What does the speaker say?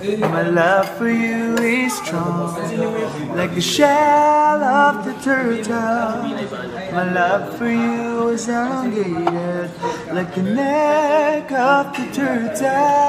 My love for you is strong, like the shell of the turtle. My love for you is elongated, like the neck of the turtle.